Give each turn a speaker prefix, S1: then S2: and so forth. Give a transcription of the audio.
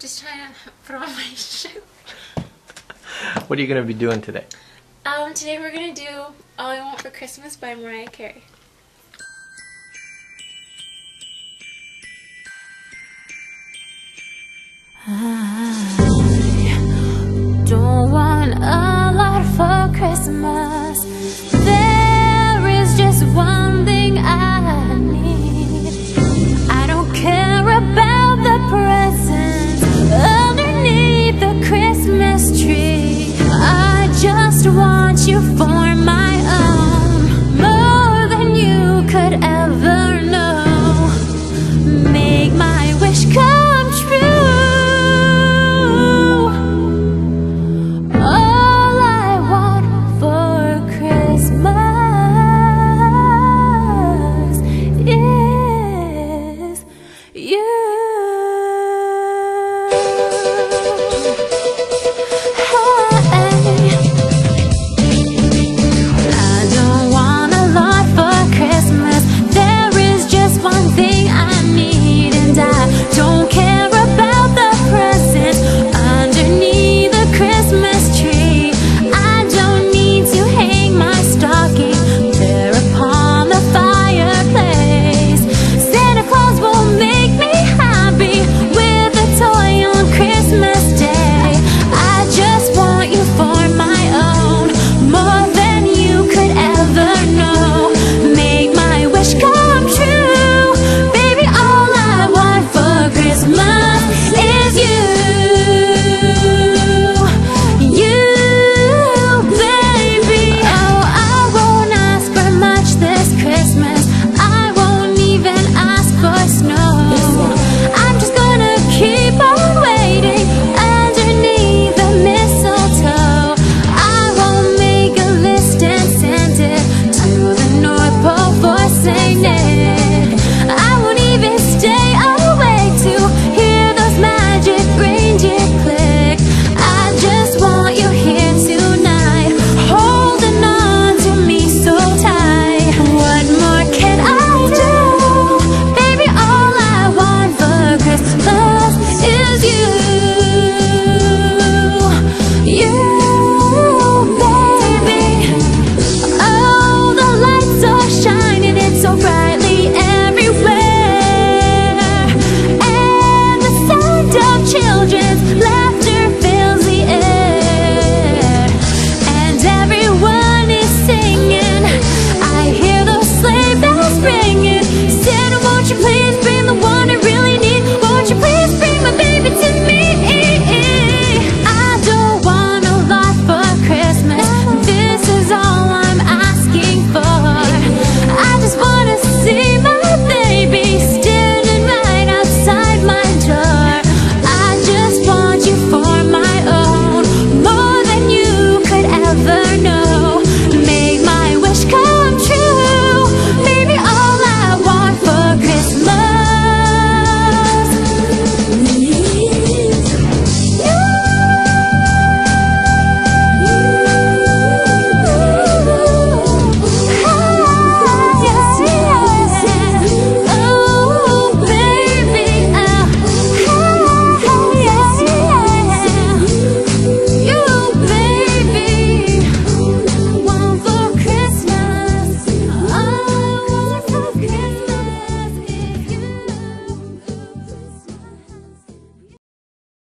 S1: Just trying to put on my shoe.
S2: what are you going to be doing today?
S1: Um, today we're going to do All I Want for Christmas by Mariah Carey. Ah.